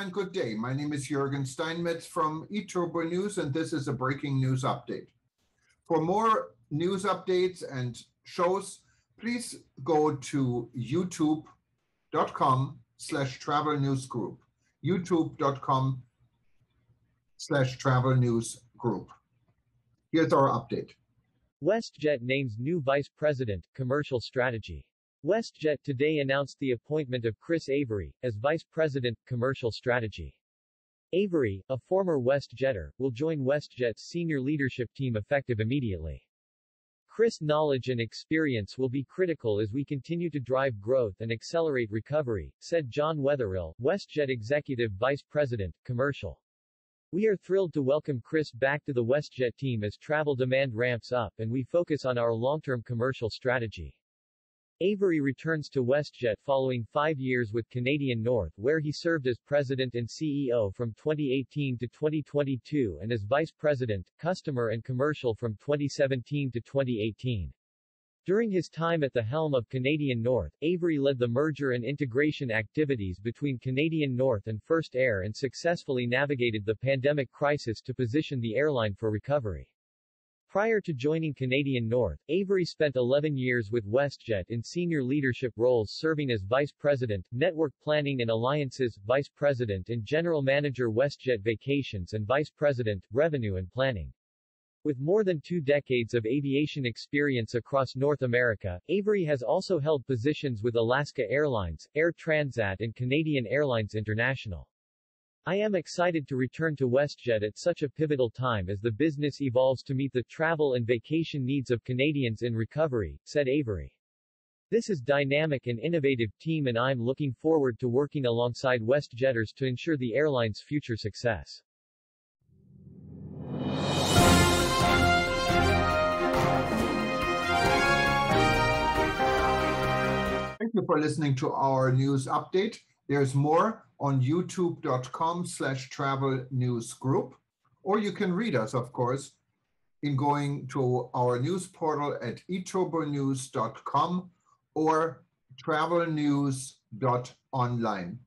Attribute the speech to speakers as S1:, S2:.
S1: and good day. My name is Jürgen Steinmetz from eTurbo News, and this is a breaking news update. For more news updates and shows, please go to youtube.com slash travel news group. youtube.com slash travel news group. Here's our update.
S2: WestJet names new Vice President, Commercial Strategy. WestJet today announced the appointment of Chris Avery as Vice President, Commercial Strategy. Avery, a former WestJetter, will join WestJet's senior leadership team effective immediately. Chris' knowledge and experience will be critical as we continue to drive growth and accelerate recovery, said John Weatherill, WestJet Executive Vice President, Commercial. We are thrilled to welcome Chris back to the WestJet team as travel demand ramps up and we focus on our long-term commercial strategy. Avery returns to WestJet following five years with Canadian North where he served as President and CEO from 2018 to 2022 and as Vice President, Customer and Commercial from 2017 to 2018. During his time at the helm of Canadian North, Avery led the merger and integration activities between Canadian North and First Air and successfully navigated the pandemic crisis to position the airline for recovery. Prior to joining Canadian North, Avery spent 11 years with WestJet in senior leadership roles serving as Vice President, Network Planning and Alliances, Vice President and General Manager WestJet Vacations and Vice President, Revenue and Planning. With more than two decades of aviation experience across North America, Avery has also held positions with Alaska Airlines, Air Transat and Canadian Airlines International. I am excited to return to WestJet at such a pivotal time as the business evolves to meet the travel and vacation needs of Canadians in recovery, said Avery. This is dynamic and innovative team and I'm looking forward to working alongside WestJetters to ensure the airline's future success.
S1: Thank you for listening to our news update. There's more on youtube.com slash travel news group, or you can read us, of course, in going to our news portal at eturbonews.com or travelnews.online.